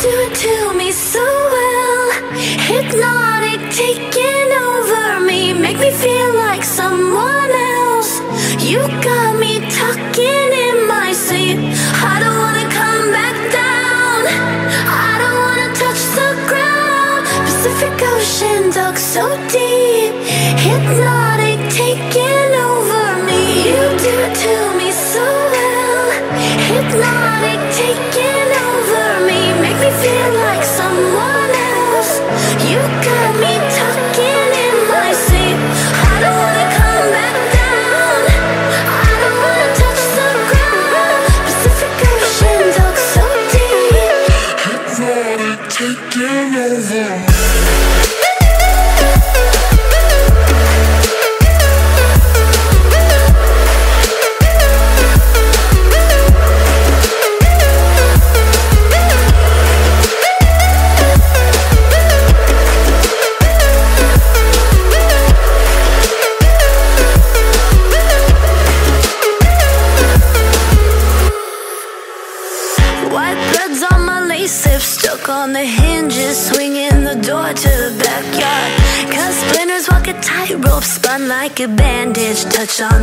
do it to me so well, hypnotic, taking over me, make me feel like someone else. You got me talking in my sleep. I don't wanna come back down. I don't wanna touch the ground. Pacific Ocean dug so deep, hypnotic, taking taking lips, stuck on the hinges, swinging the door to the backyard. Cause splinters walk a tightrope, spun like a bandage, touch on